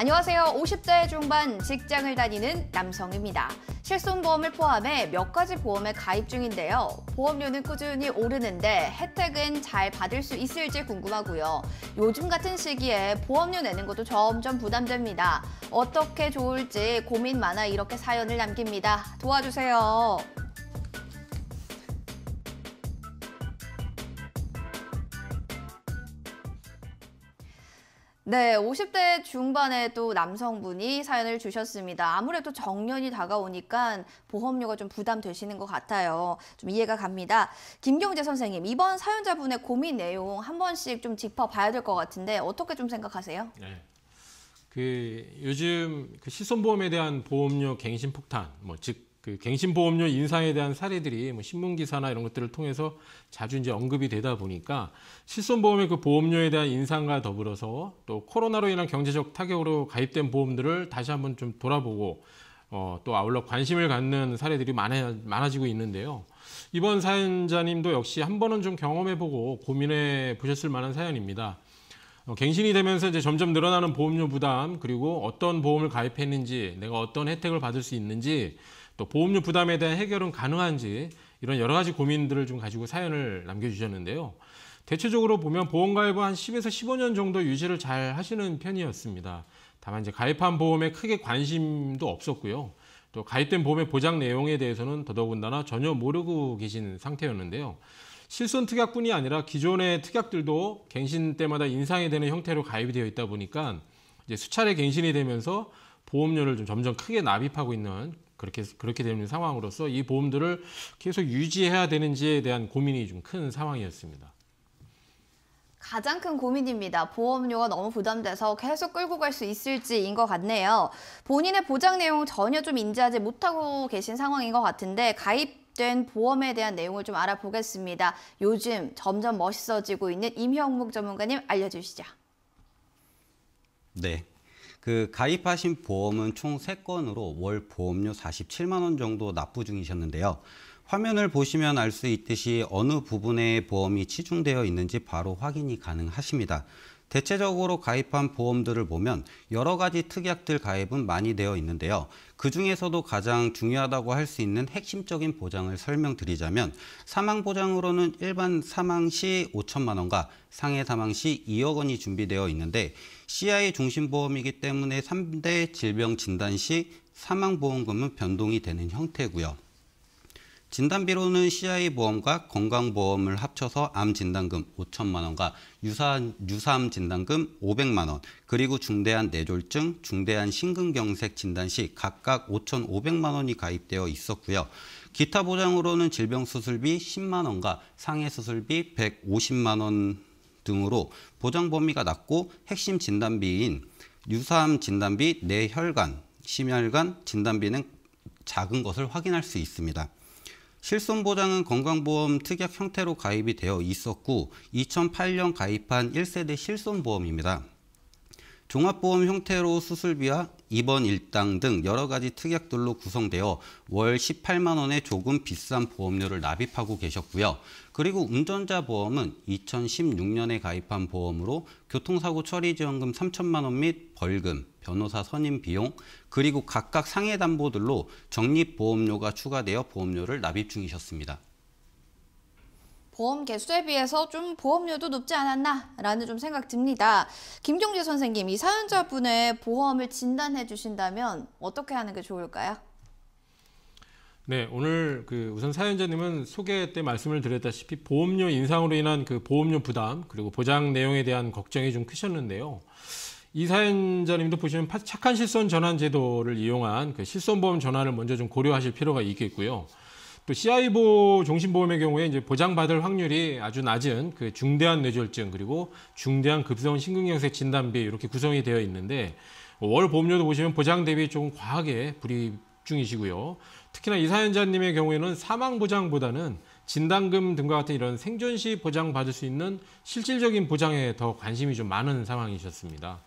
안녕하세요. 50대 중반 직장을 다니는 남성입니다. 실손보험을 포함해 몇 가지 보험에 가입 중인데요. 보험료는 꾸준히 오르는데 혜택은 잘 받을 수 있을지 궁금하고요. 요즘 같은 시기에 보험료 내는 것도 점점 부담됩니다. 어떻게 좋을지 고민 많아 이렇게 사연을 남깁니다. 도와주세요. 네, 50대 중반의 또 남성분이 사연을 주셨습니다. 아무래도 정년이 다가오니까 보험료가 좀 부담되시는 것 같아요. 좀 이해가 갑니다. 김경재 선생님, 이번 사연자분의 고민 내용 한 번씩 좀 짚어봐야 될 것 같은데 어떻게 좀 생각하세요? 네. 그 요즘 그 실손보험에 대한 보험료 갱신 폭탄, 뭐 즉 그 갱신보험료 인상에 대한 사례들이 뭐 신문 기사나 이런 것들을 통해서 자주 이제 언급이 되다 보니까 실손보험의 그 보험료에 대한 인상과 더불어서 또 코로나로 인한 경제적 타격으로 가입된 보험들을 다시 한번 좀 돌아보고 어, 또 아울러 관심을 갖는 사례들이 많아, 많아지고 있는데요. 이번 사연자님도 역시 한 번은 좀 경험해보고 고민해 보셨을 만한 사연입니다. 어, 갱신이 되면서 이제 점점 늘어나는 보험료 부담 그리고 어떤 보험을 가입했는지 내가 어떤 혜택을 받을 수 있는지 또 보험료 부담에 대한 해결은 가능한지 이런 여러 가지 고민들을 좀 가지고 사연을 남겨주셨는데요. 대체적으로 보면 보험 가입은 한 10에서 15년 정도 유지를 잘 하시는 편이었습니다. 다만 이제 가입한 보험에 크게 관심도 없었고요. 또 가입된 보험의 보장 내용에 대해서는 더더군다나 전혀 모르고 계신 상태였는데요. 실손 특약뿐이 아니라 기존의 특약들도 갱신 때마다 인상이 되는 형태로 가입이 되어 있다 보니까 이제 수차례 갱신이 되면서 보험료를 좀 점점 크게 납입하고 있는 그렇게 그렇게 되는 상황으로서 이 보험들을 계속 유지해야 되는지에 대한 고민이 좀 큰 상황이었습니다. 가장 큰 고민입니다. 보험료가 너무 부담돼서 계속 끌고 갈 수 있을지인 것 같네요. 본인의 보장 내용 전혀 좀 인지하지 못하고 계신 상황인 것 같은데 가입된 보험에 대한 내용을 좀 알아보겠습니다. 요즘 점점 멋있어지고 있는 임형묵 전문가님 알려주시죠. 네. 그 가입하신 보험은 총 3건으로 월 보험료 47만 원 정도 납부 중이셨는데요. 화면을 보시면 알 수 있듯이 어느 부분에 보험이 치중되어 있는지 바로 확인이 가능하십니다. 대체적으로 가입한 보험들을 보면 여러 가지 특약들 가입은 많이 되어 있는데요. 그 중에서도 가장 중요하다고 할 수 있는 핵심적인 보장을 설명드리자면 사망 보장으로는 일반 사망 시 5천만 원과 상해 사망 시 2억 원이 준비되어 있는데 CI 중심 보험이기 때문에 3대 질병 진단 시 사망 보험금은 변동이 되는 형태고요. 진단비로는 CI 보험과 건강보험을 합쳐서 암 진단금 5천만 원과 유사, 유사암 진단금 500만 원, 그리고 중대한 뇌졸중, 중대한 심근경색 진단 시 각각 5,500만 원이 가입되어 있었고요. 기타 보장으로는 질병 수술비 10만 원과 상해 수술비 150만 원 등으로 보장 범위가 낮고 핵심 진단비인 유사암 진단비, 뇌혈관, 심혈관 진단비는 작은 것을 확인할 수 있습니다. 실손보장은 건강보험 특약 형태로 가입이 되어 있었고 2008년 가입한 1세대 실손보험입니다. 종합보험 형태로 수술비와 입원 일당 등 여러 가지 특약들로 구성되어 월 18만 원의 조금 비싼 보험료를 납입하고 계셨고요. 그리고 운전자 보험은 2016년에 가입한 보험으로 교통사고 처리 지원금 3천만 원 및 벌금, 변호사 선임 비용, 그리고 각각 상해 담보들로 적립 보험료가 추가되어 보험료를 납입 중이셨습니다. 보험 개수에 비해서 좀 보험료도 높지 않았나라는 좀 생각 듭니다. 김경재 선생님, 이 사연자분의 보험을 진단해 주신다면 어떻게 하는 게 좋을까요? 네, 오늘 그 우선 사연자님은 소개 때 말씀을 드렸다시피 보험료 인상으로 인한 그 보험료 부담 그리고 보장 내용에 대한 걱정이 좀 크셨는데요. 이 사연자님도 보시면 착한 실손 전환 제도를 이용한 그 실손보험 전환을 먼저 좀 고려하실 필요가 있겠고요. 또 CI보 종신보험의 경우에 이제 보장받을 확률이 아주 낮은 그 중대한 뇌졸중 그리고 중대한 급성 심근경색 진단비 이렇게 구성이 되어 있는데 월 보험료도 보시면 보장 대비 조금 과하게 불입 중이시고요. 특히나 이 사연자님의 경우에는 사망 보장보다는 진단금 등과 같은 이런 생존 시 보장 받을 수 있는 실질적인 보장에 더 관심이 좀 많은 상황이셨습니다.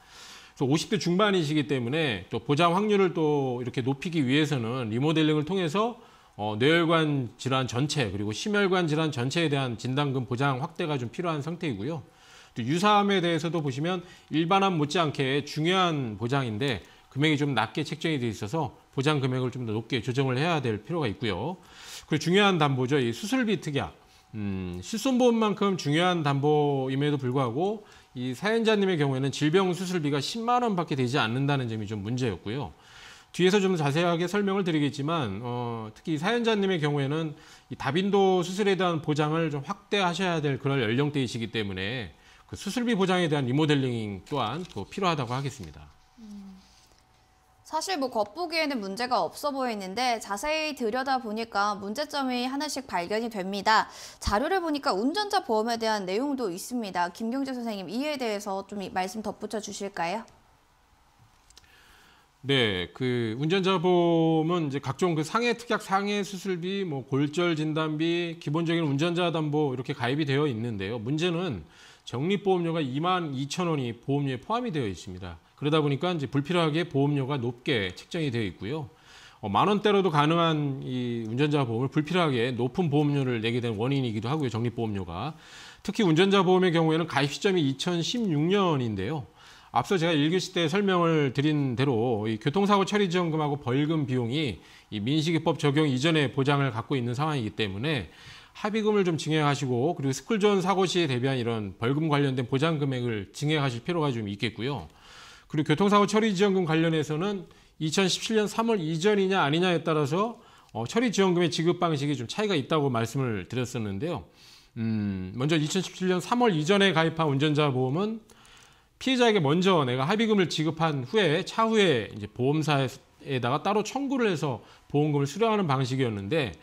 그래서 50대 중반이시기 때문에 또 보장 확률을 또 이렇게 높이기 위해서는 리모델링을 통해서 어, 뇌혈관 질환 전체 그리고 심혈관 질환 전체에 대한 진단금 보장 확대가 좀 필요한 상태이고요. 또 유사함에 대해서도 보시면 일반암 못지않게 중요한 보장인데 금액이 좀 낮게 책정이 돼 있어서 보장 금액을 좀 더 높게 조정을 해야 될 필요가 있고요. 그리고 중요한 담보죠. 이 수술비 특약. 음, 실손보험만큼 중요한 담보임에도 불구하고 이 사연자님의 경우에는 질병 수술비가 10만 원밖에 되지 않는다는 점이 좀 문제였고요. 뒤에서 좀 자세하게 설명을 드리겠지만 어, 특히 사연자님의 경우에는 이 다빈도 수술에 대한 보장을 좀 확대하셔야 될 그런 연령대이시기 때문에 그 수술비 보장에 대한 리모델링 또한 또 필요하다고 하겠습니다. 사실 뭐 겉보기에는 문제가 없어 보이는데 자세히 들여다 보니까 문제점이 하나씩 발견이 됩니다. 자료를 보니까 운전자 보험에 대한 내용도 있습니다. 김경재 선생님 이에 대해서 좀 말씀 덧붙여 주실까요? 네, 그 운전자 보험은 이제 각종 그 상해 특약 상해 수술비, 뭐 골절 진단비, 기본적인 운전자 담보 이렇게 가입이 되어 있는데요. 문제는 적립보험료가 2만 2천 원이 보험료에 포함이 되어 있습니다. 그러다 보니까 이제 불필요하게 보험료가 높게 책정이 되어 있고요. 어, 만 원대로도 가능한 이 운전자 보험을 불필요하게 높은 보험료를 내게 된 원인이기도 하고요. 적립보험료가. 특히 운전자 보험의 경우에는 가입 시점이 2016년인데요. 앞서 제가 1교시 때 설명을 드린 대로 이 교통사고 처리 지원금하고 벌금 비용이 이 민식이법 적용 이전에 보장을 갖고 있는 상황이기 때문에 합의금을 좀 증액하시고 그리고 스쿨존 사고 시에 대비한 이런 벌금 관련된 보장 금액을 증액하실 필요가 좀 있겠고요. 그리고 교통사고 처리 지원금 관련해서는 2017년 3월 이전이냐 아니냐에 따라서 어, 처리 지원금의 지급 방식이 좀 차이가 있다고 말씀을 드렸었는데요. 음, 먼저 2017년 3월 이전에 가입한 운전자 보험은 피해자에게 먼저 내가 합의금을 지급한 후에 차후에 이제 보험사에다가 따로 청구를 해서 보험금을 수령하는 방식이었는데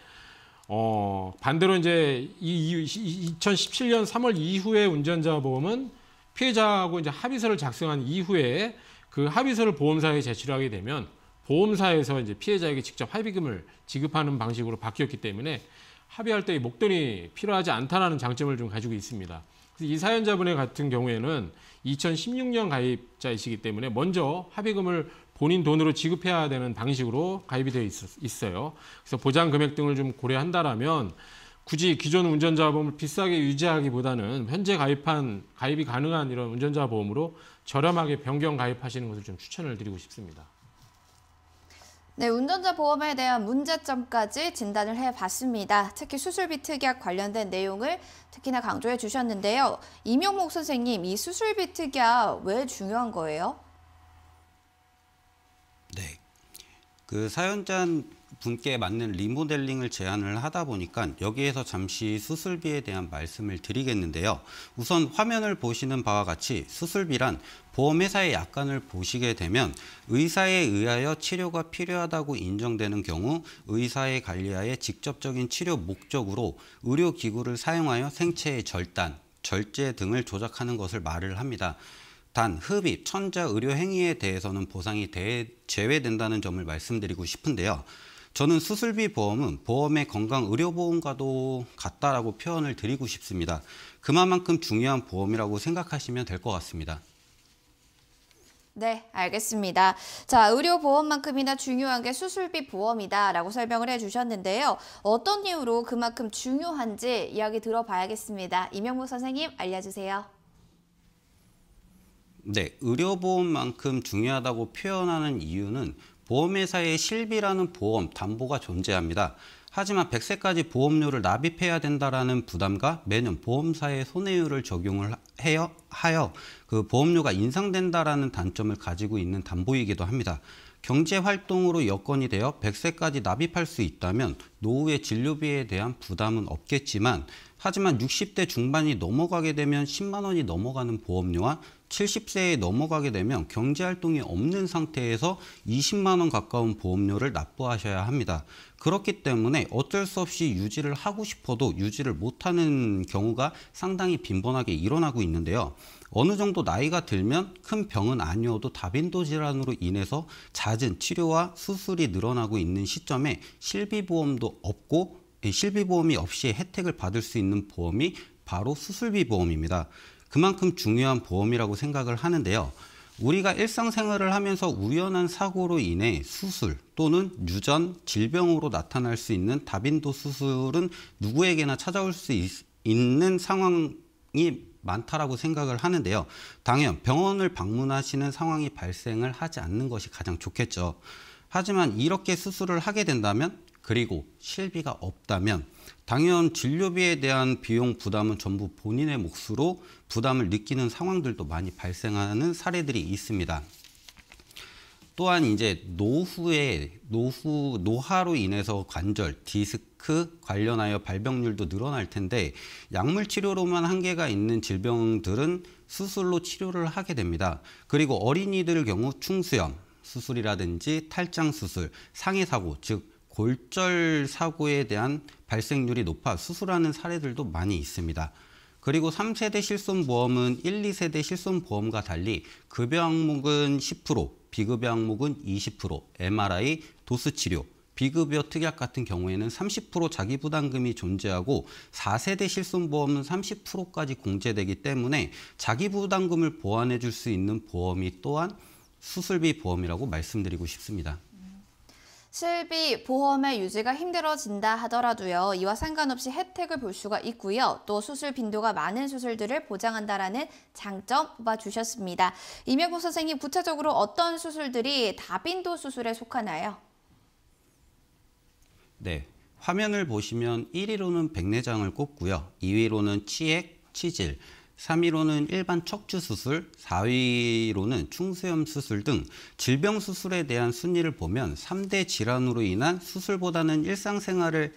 어, 반대로 이제 이, 이 2017년 3월 이후에 운전자 보험은 피해자하고 이제 합의서를 작성한 이후에 그 합의서를 보험사에 제출을 하게 되면 보험사에서 이제 피해자에게 직접 합의금을 지급하는 방식으로 바뀌었기 때문에 합의할 때 목돈이 필요하지 않다라는 장점을 좀 가지고 있습니다. 이 사연자분의 같은 경우에는 2016년 가입자이시기 때문에 먼저 합의금을 본인 돈으로 지급해야 되는 방식으로 가입이 되어 있, 어요 그래서 보장 금액 등을 좀 고려한다라면 굳이 기존 운전자 보험을 비싸게 유지하기보다는 현재 가입한 가입이 가능한 이런 운전자 보험으로 저렴하게 변경 가입하시는 것을 좀 추천을 드리고 싶습니다. 네, 운전자 보험에 대한 문제점까지 진단을 해봤습니다. 특히 수술비 특약 관련된 내용을 특히나 강조해 주셨는데요. 이명목 선생님, 이 수술비 특약 왜 중요한 거예요? 네. 그 사연자 분께 맞는 리모델링을 제안을 하다 보니까 여기에서 잠시 수술비에 대한 말씀을 드리겠는데요. 우선 화면을 보시는 바와 같이 수술비란 보험회사의 약관을 보시게 되면 의사에 의하여 치료가 필요하다고 인정되는 경우 의사의 관리하에 직접적인 치료 목적으로 의료기구를 사용하여 생체의 절단, 절제 등을 조작하는 것을 말을 합니다. 단 흡입, 천자 의료 행위에 대해서는 보상이 대, 제외된다는 점을 말씀드리고 싶은데요. 저는 수술비 보험은 보험의 건강 의료보험과도 같다라고 표현을 드리고 싶습니다. 그만큼 중요한 보험이라고 생각하시면 될 것 같습니다. 네, 알겠습니다. 자, 의료보험만큼이나 중요한 게 수술비 보험이다라고 설명을 해주셨는데요. 어떤 이유로 그만큼 중요한지 이야기 들어봐야겠습니다. 이명무 선생님 알려주세요. 네, 의료보험만큼 중요하다고 표현하는 이유는 보험회사의 실비라는 보험, 담보가 존재합니다. 하지만 100세까지 보험료를 납입해야 된다라는 부담과 매년 보험사의 손해율을 적용을 해요, 하여 그 보험료가 인상된다라는 단점을 가지고 있는 담보이기도 합니다. 경제 활동으로 여건이 되어 100세까지 납입할 수 있다면 노후의 진료비에 대한 부담은 없겠지만 하지만 60대 중반이 넘어가게 되면 10만 원이 넘어가는 보험료와 70세에 넘어가게 되면 경제활동이 없는 상태에서 20만 원 가까운 보험료를 납부하셔야 합니다. 그렇기 때문에 어쩔 수 없이 유지를 하고 싶어도 유지를 못하는 경우가 상당히 빈번하게 일어나고 있는데요. 어느 정도 나이가 들면 큰 병은 아니어도 다빈도 질환으로 인해서 잦은 치료와 수술이 늘어나고 있는 시점에 실비보험도 없고 실비보험이 없이 혜택을 받을 수 있는 보험이 바로 수술비 보험입니다. 그만큼 중요한 보험이라고 생각을 하는데요. 우리가 일상생활을 하면서 우연한 사고로 인해 수술 또는 유전, 질병으로 나타날 수 있는 다빈도 수술은 누구에게나 찾아올 수 있, 는 상황이 많다라고 생각을 하는데요. 당연 병원을 방문하시는 상황이 발생을 하지 않는 것이 가장 좋겠죠. 하지만 이렇게 수술을 하게 된다면 그리고 실비가 없다면 당연 진료비에 대한 비용 부담은 전부 본인의 몫으로 부담을 느끼는 상황들도 많이 발생하는 사례들이 있습니다. 또한 이제 노후에 노후 노화로 인해서 관절, 디스크 관련하여 발병률도 늘어날 텐데 약물 치료로만 한계가 있는 질병들은 수술로 치료를 하게 됩니다. 그리고 어린이들 경우 충수염 수술이라든지 탈장 수술, 상해 사고 즉 골절 사고에 대한 발생률이 높아 수술하는 사례들도 많이 있습니다. 그리고 3세대 실손보험은 1, 2세대 실손보험과 달리 급여 항목은 10%, 비급여 항목은 20%, MRI, 도수치료, 비급여 특약 같은 경우에는 30% 자기부담금이 존재하고 4세대 실손보험은 30%까지 공제되기 때문에 자기부담금을 보완해 줄 수 있는 보험이 또한 수술비 보험이라고 말씀드리고 싶습니다. 실비 보험의 유지가 힘들어진다 하더라도요. 이와 상관없이 혜택을 볼 수가 있고요. 또 수술 빈도가 많은 수술들을 보장한다라는 장점 뽑아주셨습니다. 이명국 선생님 구체적으로 어떤 수술들이 다빈도 수술에 속하나요? 네. 화면을 보시면 1위로는 백내장을 꼽고요. 2위로는 치액, 치질, 3위로는 일반 척추 수술, 4위로는 충수염 수술 등 질병 수술에 대한 순위를 보면 3대 질환으로 인한 수술보다는 일상생활을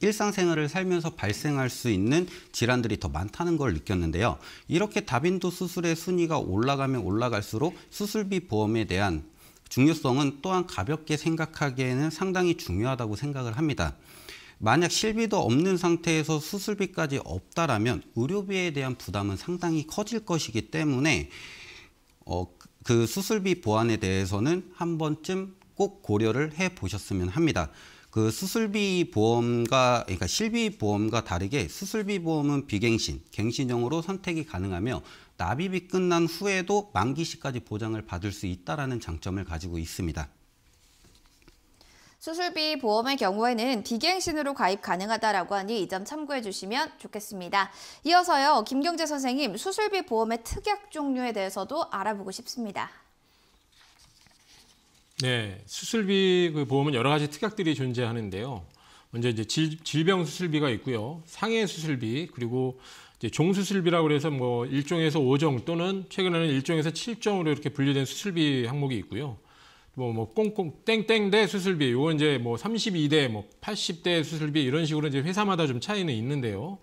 일상생활을 살면서 발생할 수 있는 질환들이 더 많다는 걸 느꼈는데요. 이렇게 다빈도 수술의 순위가 올라가면 올라갈수록 수술비 보험에 대한 중요성은 또한 가볍게 생각하기에는 상당히 중요하다고 생각을 합니다. 만약 실비도 없는 상태에서 수술비까지 없다라면 의료비에 대한 부담은 상당히 커질 것이기 때문에 어, 그 수술비 보완에 대해서는 한 번쯤 꼭 고려를 해 보셨으면 합니다. 그 수술비 보험과 그러니까 실비 보험과 다르게 수술비 보험은 비갱신, 갱신형으로 선택이 가능하며 납입이 끝난 후에도 만기 시까지 보장을 받을 수 있다라는 장점을 가지고 있습니다. 수술비 보험의 경우에는 비갱신으로 가입 가능하다라고 하니 이 점 참고해 주시면 좋겠습니다. 이어서요, 김경재 선생님, 수술비 보험의 특약 종류에 대해서도 알아보고 싶습니다. 네, 수술비 그 보험은 여러 가지 특약들이 존재하는데요. 먼저 이제 질, 질병 수술비가 있고요. 상해 수술비 그리고 이제 종수술비라고 그래서 뭐 1종에서 5종 또는 최근에는 1종에서 7종으로 이렇게 분류된 수술비 항목이 있고요. 뭐, 뭐, 꽁꽁, 땡땡대 수술비, 요건 이제 뭐 32대, 뭐 80대 수술비 이런 식으로 이제 회사마다 좀 차이는 있는데요.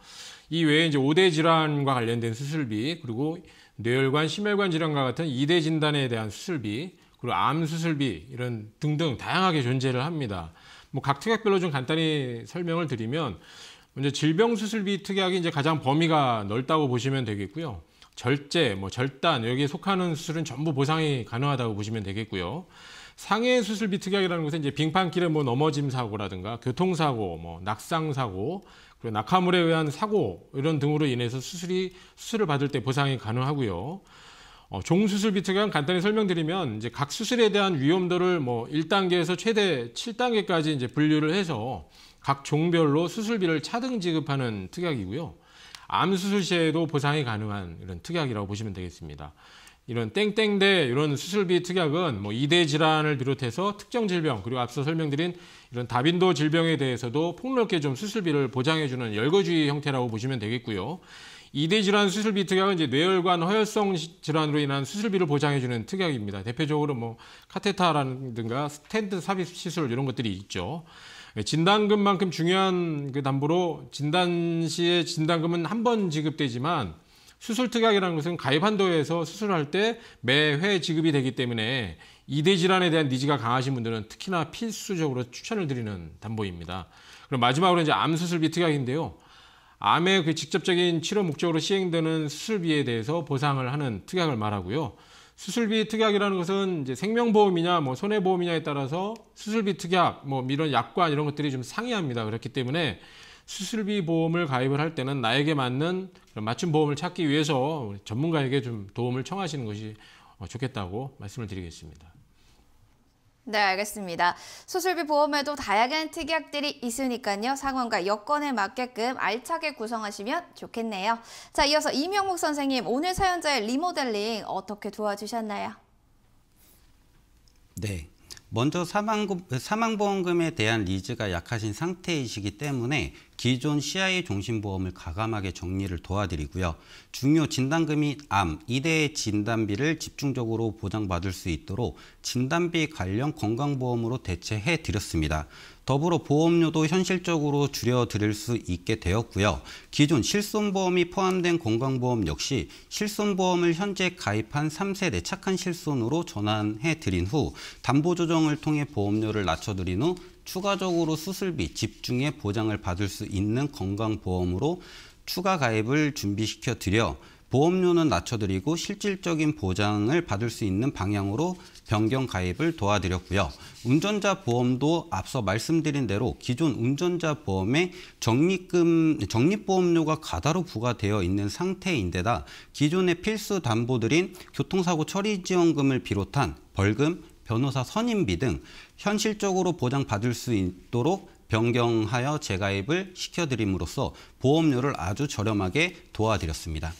이 외에 이제 5대 질환과 관련된 수술비, 그리고 뇌혈관, 심혈관 질환과 같은 2대 진단에 대한 수술비, 그리고 암 수술비 이런 등등 다양하게 존재를 합니다. 뭐 각 특약별로 좀 간단히 설명을 드리면 먼저 질병 수술비 특약이 이제 가장 범위가 넓다고 보시면 되겠고요. 절제, 뭐 절단 여기에 속하는 수술은 전부 보상이 가능하다고 보시면 되겠고요. 상해 수술 비 특약이라는 것은 이제 빙판길에 뭐 넘어짐 사고라든가 교통사고, 뭐 낙상 사고, 그리고 낙하물에 의한 사고 이런 등으로 인해서 수술이 수술을 받을 때 보상이 가능하고요. 어, 종수술 비 특약은 간단히 설명드리면 이제 각 수술에 대한 위험도를 뭐 1단계에서 최대 7단계까지 이제 분류를 해서 각 종별로 수술비를 차등 지급하는 특약이고요. 암 수술 시에도 보상이 가능한 이런 특약이라고 보시면 되겠습니다. 이런 땡땡대 이런 수술비 특약은 뭐 이대 질환을 비롯해서 특정 질병 그리고 앞서 설명드린 이런 다빈도 질병에 대해서도 폭넓게 좀 수술비를 보장해주는 열거주의 형태라고 보시면 되겠고요. 이대 질환 수술비 특약은 이제 뇌혈관 허혈성 질환으로 인한 수술비를 보장해주는 특약입니다. 대표적으로 뭐 카테타라든가 스탠드 삽입 시술 이런 것들이 있죠. 진단금만큼 중요한 그 담보로 진단 시에 진단금은 한 번 지급되지만 수술 특약이라는 것은 가입 한도에서 수술할 때 매회 지급이 되기 때문에 이대 질환에 대한 니즈가 강하신 분들은 특히나 필수적으로 추천을 드리는 담보입니다. 그럼 마지막으로 이제 암 수술비 특약인데요. 암의 그 직접적인 치료 목적으로 시행되는 수술비에 대해서 보상을 하는 특약을 말하고요. 수술비 특약이라는 것은 이제 생명보험이냐 뭐 손해보험이냐에 따라서 수술비 특약 뭐 이런 약관 이런 것들이 좀 상이합니다. 그렇기 때문에 수술비 보험을 가입을 할 때는 나에게 맞는 맞춤 보험을 찾기 위해서 전문가에게 좀 도움을 청하시는 것이 좋겠다고 말씀을 드리겠습니다. 네, 알겠습니다. 수술비 보험에도 다양한 특약들이 있으니까요. 상황과 여건에 맞게끔 알차게 구성하시면 좋겠네요. 자, 이어서 이명목 선생님, 오늘 사연자의 리모델링 어떻게 도와주셨나요? 네. 먼저 사망금, 사망보험금에 대한 니즈가 약하신 상태이시기 때문에 기존 CI 종신보험을 가감하게 정리를 도와드리고요. 중요 진단금이 암, 이대의 진단비를 집중적으로 보장받을 수 있도록 진단비 관련 건강보험으로 대체해 드렸습니다. 더불어 보험료도 현실적으로 줄여드릴 수 있게 되었고요. 기존 실손보험이 포함된 건강보험 역시 실손보험을 현재 가입한 3세대 착한 실손으로 전환해 드린 후 담보 조정을 통해 보험료를 낮춰드린 후 추가적으로 수술비 집중해 보장을 받을 수 있는 건강보험으로 추가 가입을 준비시켜 드려 보험료는 낮춰드리고 실질적인 보장을 받을 수 있는 방향으로 변경 가입을 도와드렸고요. 운전자 보험도 앞서 말씀드린 대로 기존 운전자 보험에 적립금, 적립보험료가 가다로 부과되어 있는 상태인데다 기존의 필수 담보들인 교통사고 처리 지원금을 비롯한 벌금, 변호사 선임비 등 현실적으로 보장받을 수 있도록 변경하여 재가입을 시켜드림으로써 보험료를 아주 저렴하게 도와드렸습니다.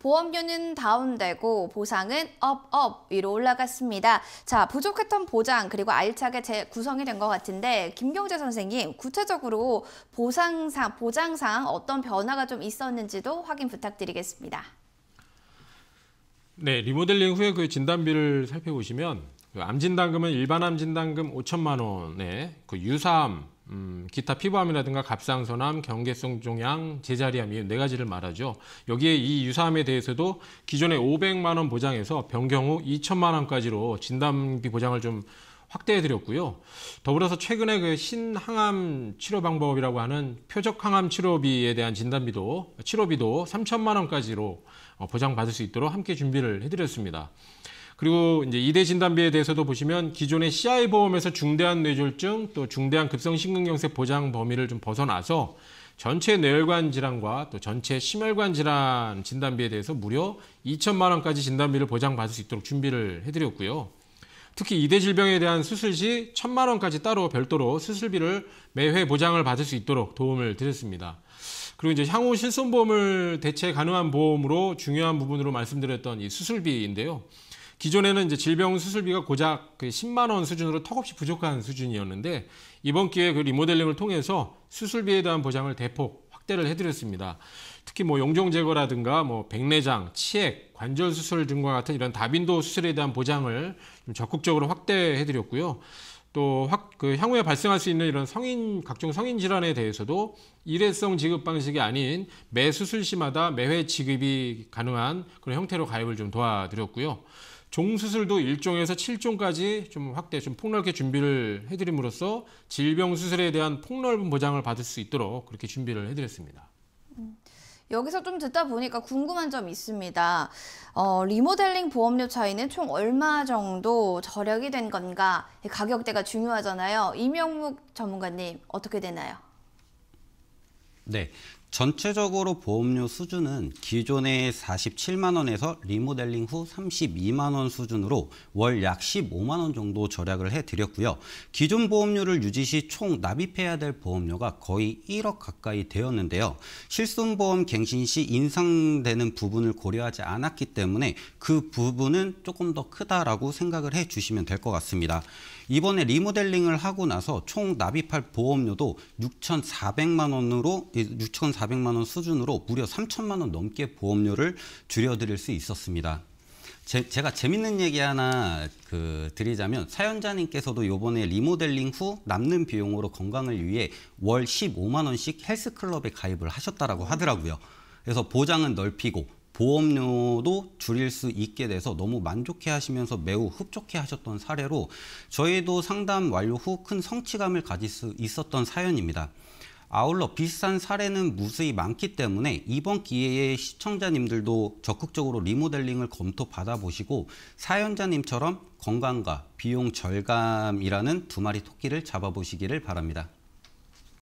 보험료는 다운되고 보상은 업업 위로 올라갔습니다. 자, 부족했던 보장 그리고 알차게 재구성이 된 것 같은데 김경재 선생님 구체적으로 보상상 보장상 어떤 변화가 좀 있었는지도 확인 부탁드리겠습니다. 네, 리모델링 후에 그 진단비를 살펴보시면 그 암 진단금은 일반 암 진단금 5천만 원에 그 유사암, 음, 기타 피부암이라든가 갑상선암, 경계성 종양, 제자리암 이 네 가지를 말하죠. 여기에 이 유사암에 대해서도 기존에 500만 원 보장해서 변경 후 2천만 원까지로 진단비 보장을 좀 확대해 드렸고요. 더불어서 최근에 그 신항암 치료 방법이라고 하는 표적 항암 치료비에 대한 진단비도 치료비도 3천만 원까지로 어, 보장받을 수 있도록 함께 준비를 해 드렸습니다. 그리고 이제 이대 진단비에 대해서도 보시면 기존의 CI 보험에서 중대한 뇌졸중 또 중대한 급성 심근경색 보장 범위를 좀 벗어나서 전체 뇌혈관 질환과 또 전체 심혈관 질환 진단비에 대해서 무려 2천만 원까지 진단비를 보장받을 수 있도록 준비를 해드렸고요. 특히 이대 질병에 대한 수술 시 천만 원까지 따로 별도로 수술비를 매회 보장을 받을 수 있도록 도움을 드렸습니다. 그리고 이제 향후 실손보험을 대체 가능한 보험으로 중요한 부분으로 말씀드렸던 이 수술비인데요. 기존에는 이제 질병 수술비가 고작 그 10만 원 수준으로 턱없이 부족한 수준이었는데 이번 기회에 그 리모델링을 통해서 수술비에 대한 보장을 대폭 확대를 해드렸습니다. 특히 뭐 용종 제거라든가 뭐 백내장, 치액, 관절 수술 등과 같은 이런 다빈도 수술에 대한 보장을 좀 적극적으로 확대해 드렸고요. 또 확, 그 향후에 발생할 수 있는 이런 성인 각종 성인 질환에 대해서도 일회성 지급 방식이 아닌 매 수술 시마다 매회 지급이 가능한 그런 형태로 가입을 좀 도와드렸고요. 종수술도 1종에서 7종까지 좀 확대, 좀 폭넓게 준비를 해드림으로써 질병 수술에 대한 폭넓은 보장을 받을 수 있도록 그렇게 준비를 해드렸습니다. 여기서 좀 듣다 보니까 궁금한 점이 있습니다. 어, 리모델링 보험료 차이는 총 얼마 정도 절약이 된 건가? 가격대가 중요하잖아요. 이명묵 전문가님 어떻게 되나요? 네. 전체적으로 보험료 수준은 기존의 47만 원에서 리모델링 후 32만 원 수준으로 월 약 15만 원 정도 절약을 해 드렸고요. 기존 보험료를 유지 시 총 납입해야 될 보험료가 거의 1억 가까이 되었는데요. 실손보험 갱신 시 인상되는 부분을 고려하지 않았기 때문에 그 부분은 조금 더 크다라고 생각을 해 주시면 될 것 같습니다. 이번에 리모델링을 하고 나서 총 납입할 보험료도 6,400만 원으로 6,400만 원 수준으로 무려 3천만 원 넘게 보험료를 줄여드릴 수 있었습니다. 제, 가 재밌는 얘기 하나 그 드리자면 사연자님께서도 요번에 리모델링 후 남는 비용으로 건강을 위해 월 15만 원씩 헬스클럽에 가입을 하셨다라고 하더라고요. 그래서 보장은 넓히고 보험료도 줄일 수 있게 돼서 너무 만족해 하시면서 매우 흡족해 하셨던 사례로 저희도 상담 완료 후 큰 성취감을 가질 수 있었던 사연입니다. 아울러 비슷한 사례는 무수히 많기 때문에 이번 기회에 시청자님들도 적극적으로 리모델링을 검토 받아보시고 사연자님처럼 건강과 비용 절감이라는 두 마리 토끼를 잡아보시기를 바랍니다.